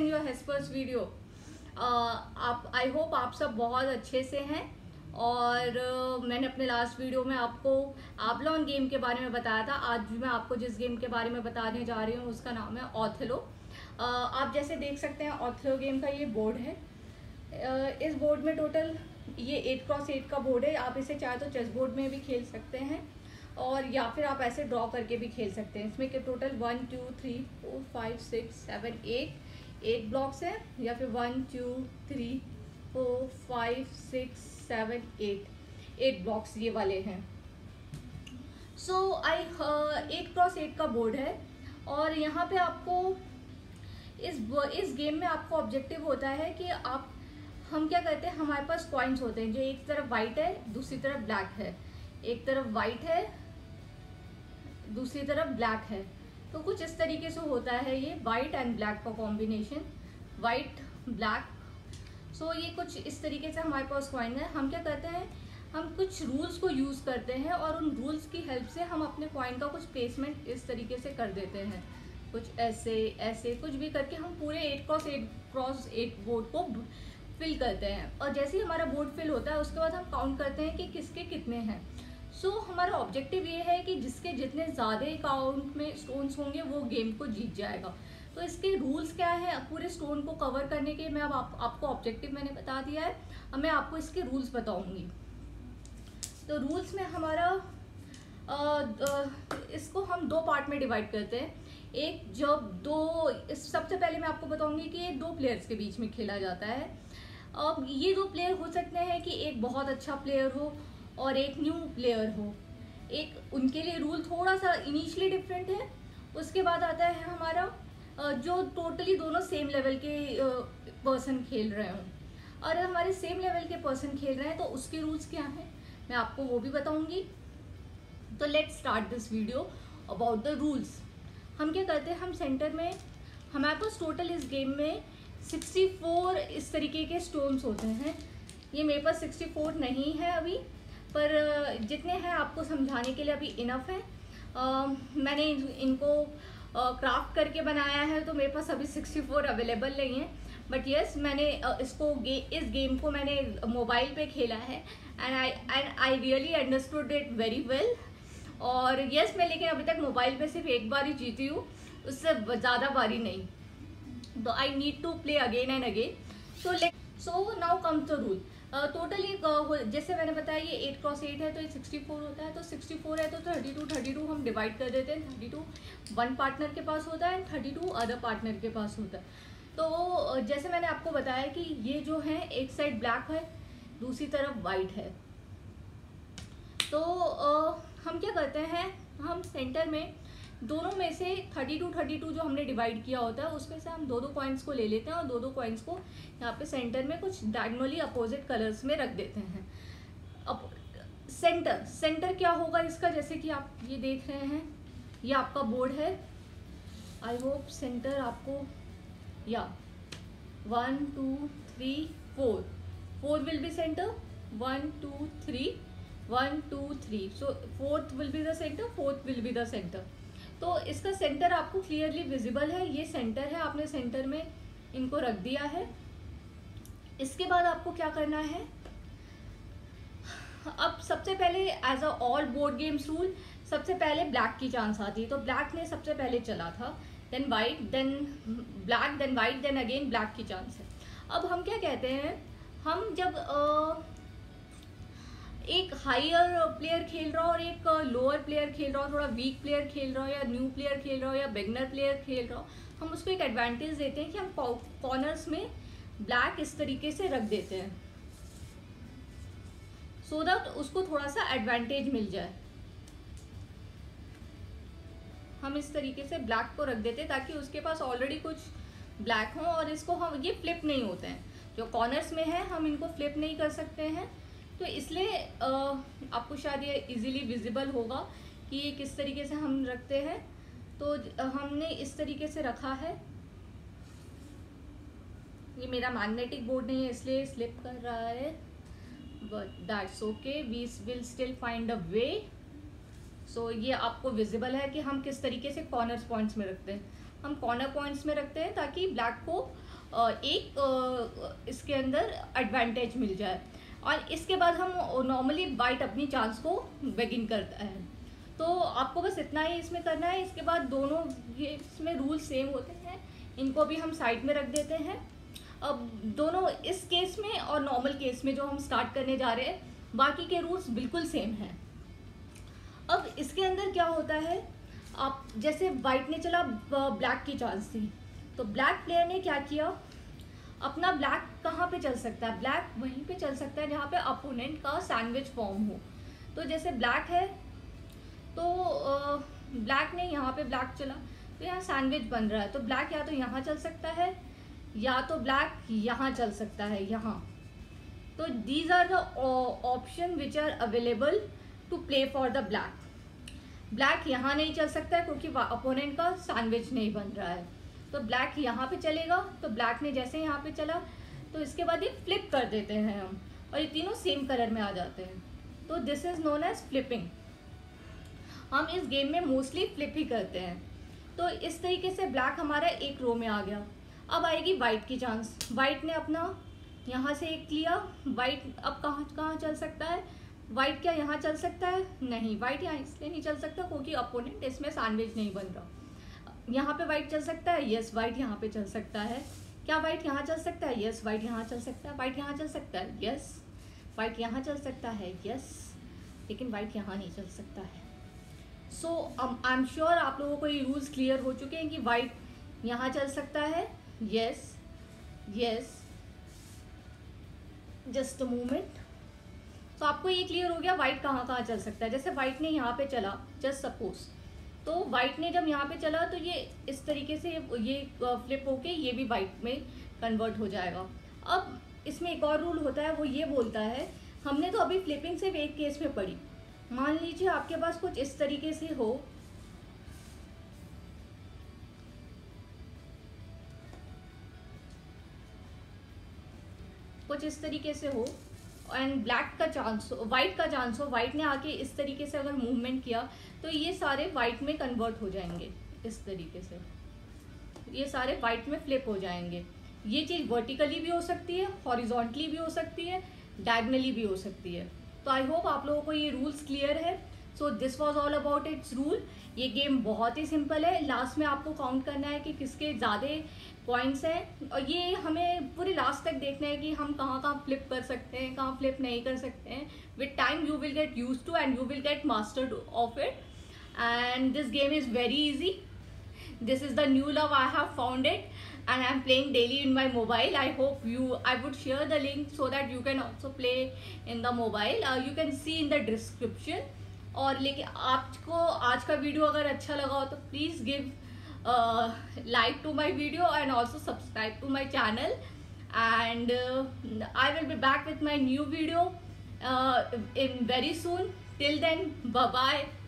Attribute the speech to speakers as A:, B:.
A: In your हेस्पर्स video. आप I hope आप सब बहुत अच्छे से हैं और uh, मैंने अपने लास्ट वीडियो में आपको आबलॉन गेम के बारे में बताया था। आज भी मैं आपको जिस गेम के बारे में बताने जा रही हूँ उसका नाम है ऑथलो uh, आप जैसे देख सकते हैं ऑथलो गेम का ये बोर्ड है। uh, इस बोर्ड में टोटल ये एट क्रॉस एट का बोर्ड है। आप इसे चाहे तो चेस बोर्ड में भी खेल सकते हैं और या फिर आप ऐसे ड्रॉ करके भी खेल सकते हैं। इसमें के total one two three four five six seven eight eight blocks हैं, या फिर one two three four five six seven eight eight blocks ये वाले हैं. So I eight cross eight का बोर्ड है. और यहाँ पे आपको इस इस गेम में आपको ऑब्जेक्टिव होता है कि आप, हम क्या करते हैं, हमारे पास कॉइन्स होते हैं, जो एक तरफ़ वाइट है, दूसरी तरफ़ ब्लैक है. एक तरफ़ वाइट है, दूसरी तरफ़ ब्लैक है. तो कुछ इस तरीके से होता है ये वाइट एंड ब्लैक का कॉम्बिनेशन वाइट ब्लैक सो ये कुछ इस तरीके से हमारे पास कॉइन है। हम क्या करते हैं? हम कुछ रूल्स को यूज़ करते हैं और उन रूल्स की हेल्प से हम अपने कॉइन का कुछ प्लेसमेंट इस तरीके से कर देते हैं। कुछ ऐसे ऐसे कुछ भी करके हम पूरे eight cross eight cross eight board को फिल करते हैं। और जैसे ही हमारा बोर्ड फिल होता है, उसके बाद हम काउंट करते हैं कि किसके कितने हैं। सो so, हमारा ऑब्जेक्टिव ये है कि जिसके जितने ज़्यादा अकाउंट में स्टोन्स होंगे वो गेम को जीत जाएगा। तो इसके रूल्स क्या है? पूरे स्टोन को कवर करने के मैं अब आप, आपको ऑब्जेक्टिव मैंने बता दिया है। अब मैं आपको इसके रूल्स बताऊँगी। तो रूल्स में हमारा आ, आ, इसको हम दो पार्ट में डिवाइड करते हैं। एक जब दो सबसे पहले मैं आपको बताऊँगी कि ये दो प्लेयर्स के बीच में खेला जाता है। अब ये दो प्लेयर हो सकते हैं कि एक बहुत अच्छा प्लेयर हो और एक न्यू प्लेयर हो। एक उनके लिए रूल थोड़ा सा इनिशियली डिफरेंट है। उसके बाद आता है हमारा जो टोटली दोनों सेम लेवल के पर्सन खेल रहे हों। और हमारे सेम लेवल के पर्सन खेल रहे हैं तो उसके रूल्स क्या हैं? मैं आपको वो भी बताऊँगी। तो let start this video about the rules हम क्या करते हैं? हम सेंटर में हमारे पास टोटल इस गेम में 64 इस तरीके के स्टोन्स होते हैं। ये मेरे पास 64 नहीं है अभी। पर जितने हैं आपको समझाने के लिए अभी इनफ है। आ, मैंने इनको क्राफ्ट करके बनाया है तो मेरे पास अभी 64 अवेलेबल नहीं है। बट यस मैंने इसको गे, इस गेम को मैंने मोबाइल पे खेला है। And I and I really understood it very well और यस yes, मैं लेकिन अभी तक मोबाइल पे सिर्फ़ एक बार ही जीती हूँ। उससे ज़्यादा बारी नहीं। तो I need to play again and again so let so now come to rule totally uh, जैसे मैंने बताया ये एट क्रॉस एट है तो ये सिक्सटी फोर होता है तो सिक्सटी फोर है तो थर्टी टू थर्टी टू हम डिवाइड कर देते हैं थर्टी टू वन पार्टनर के पास होता है and thirty two other partner के पास होता है। तो जैसे मैंने आपको बताया कि ये जो है एक साइड ब्लैक है दूसरी तरफ़ वाइट है। तो हम क्या करते हैं हम सेंटर में दोनों में से 32 32 जो हमने डिवाइड किया होता है, उसमें से हम दो दो कॉइन्स को ले लेते हैं और दो दो कॉइन्स को यहाँ पे सेंटर में कुछ डायगनली अपोजिट कलर्स में रख देते हैं। अब सेंटर सेंटर क्या होगा इसका? जैसे कि आप ये देख रहे हैं, ये आपका बोर्ड है। आई होप सेंटर आपको, या one two three four four will be center one two three one two three so fourth will be the center fourth will be the center तो इसका सेंटर आपको क्लियरली विजिबल है। ये centre है, आपने centre में इनको रख दिया है। इसके बाद आपको क्या करना है? अब सबसे पहले as a all board games rule सबसे पहले ब्लैक की चांस आती है। तो ब्लैक ने सबसे पहले चला था then white then black then white then again black की चांस है। अब हम क्या कहते हैं? हम जब एक हायर प्लेयर खेल रहा हो और एक लोअर प्लेयर खेल रहा हो, थोड़ा वीक प्लेयर खेल रहा हो या न्यू प्लेयर खेल रहा हो या बिगनर प्लेयर खेल रहा हो, हम उसको एक एडवांटेज देते हैं कि हम कॉर्नर्स में ब्लैक इस तरीके से रख देते हैं। सो so दैट उसको थोड़ा सा एडवांटेज मिल जाए। हम इस तरीके से ब्लैक को रख देते हैं ताकि उसके पास ऑलरेडी कुछ ब्लैक हो और इसको हम, ये फ्लिप नहीं होते हैं। जो कॉर्नर्स में है, हम इनको फ्लिप नहीं कर सकते हैं। तो इसलिए आपको शायद ये इजीली विजिबल होगा कि ये किस तरीके से हम रखते हैं। तो हमने इस तरीके से रखा है। ये मेरा मैग्नेटिक बोर्ड नहीं है, इसलिए स्लिप कर रहा है। But that's okay we will still find a way so ये आपको विजिबल है कि हम किस तरीके से कॉर्नर पॉइंट्स में रखते हैं। हम कॉर्नर पॉइंट्स में रखते हैं ताकि ब्लैक को एक इसके अंदर एडवांटेज मिल जाए। और इसके बाद हम नॉर्मली वाइट अपनी चांस को बेगिन करता है। तो आपको बस इतना ही इसमें करना है। इसके बाद दोनों ये इसमें रूल सेम होते हैं। इनको भी हम साइड में रख देते हैं। अब दोनों इस केस में और नॉर्मल केस में जो हम स्टार्ट करने जा रहे हैं, बाकी के रूल्स बिल्कुल सेम हैं। अब इसके अंदर क्या होता है? आप जैसे वाइट ने चला ब्लैक की चांस थी। तो ब्लैक प्लेयर ने क्या किया? अपना ब्लैक कहाँ पे चल सकता है? ब्लैक वहीं पे चल सकता है जहाँ पे अपोनेंट का सैंडविच फॉर्म हो। तो जैसे ब्लैक है तो ब्लैक ने यहाँ पे ब्लैक चला तो यहाँ सैंडविच बन रहा है। तो ब्लैक या तो यहाँ चल सकता है, या तो ब्लैक यहाँ चल सकता है, यहाँ। तो these are the option which are available to play for the black black यहाँ नहीं चल सकता है क्योंकि अपोनेंट का सैंडविच नहीं बन रहा है। तो ब्लैक यहाँ पे चलेगा तो ब्लैक ने जैसे यहाँ पे चला तो इसके बाद ये फ्लिप कर देते हैं हम, और ये तीनों सेम कलर में आ जाते हैं। तो this is known as flipping हम इस गेम में मोस्टली फ्लिप ही करते हैं। तो इस तरीके से ब्लैक हमारा एक रो में आ गया। अब आएगी वाइट की चांस वाइट ने अपना यहाँ से एक लिया। वाइट अब कहाँ कहाँ चल सकता है? वाइट क्या यहाँ चल सकता है? नहीं। वाइट यहाँ इसलिए नहीं चल सकता क्योंकि अपोनेंट इसमें सैंडविच नहीं बन रहा। यहाँ पे वाइट चल सकता है? यस वाइट यहाँ पे चल सकता है। क्या वाइट यहाँ चल सकता है? यस वाइट यहाँ चल सकता है। वाइट यहाँ चल सकता है? यस वाइट यहाँ चल सकता है? यस लेकिन वाइट यहाँ नहीं चल सकता है। सो आई एम श्योर आप लोगों को ये रूल्स क्लियर हो चुके हैं कि वाइट यहाँ चल सकता है। Yes yes just a moment तो आपको ये क्लियर हो गया वाइट कहाँ कहाँ चल सकता है? जैसे वाइट ने यहाँ पे चला जस्ट सपोज़ तो वाइट ने जब यहाँ पे चला तो ये इस तरीके से ये फ्लिप होके ये भी वाइट में कन्वर्ट हो जाएगा। अब इसमें एक और रूल होता है, वो ये बोलता है, हमने तो अभी फ्लिपिंग सिर्फ़ एक केस में पढ़ी। मान लीजिए आपके पास कुछ इस तरीके से हो। कुछ इस तरीके से हो। एंड ब्लैक का चांस हो वाइट का चांस हो वाइट ने आके इस तरीके से अगर मूवमेंट किया तो ये सारे वाइट में कन्वर्ट हो जाएँगे, इस तरीके से। ये सारे वाइट में फ्लिप हो जाएँगे। ये चीज़ वर्टिकली भी हो सकती है हॉरिजॉन्टली भी हो सकती है डायगनली भी हो सकती है। तो आई होप आप लोगों को ये रूल्स क्लियर है। So this was all about its rule ये गेम बहुत ही सिंपल है. लास्ट में आपको काउंट करना है कि किसके ज़्यादा पॉइंट्स हैं. और ये हमें पूरे लास्ट तक देखना है कि हम कहाँ कहाँ फ्लिप कर सकते हैं, कहाँ फ्लिप नहीं कर सकते हैं. With time you will get use to and you will get master of it and this game is very easy this is the new love I have found it and I am playing daily in my mobile I hope you I would share the link so that you can also play in the mobile you can see in the description और लेकिन आपको आज का video अगर अच्छा लगा हो तो please give like to my video and also subscribe to my channel and I will be back with my new video in very soon till then bye.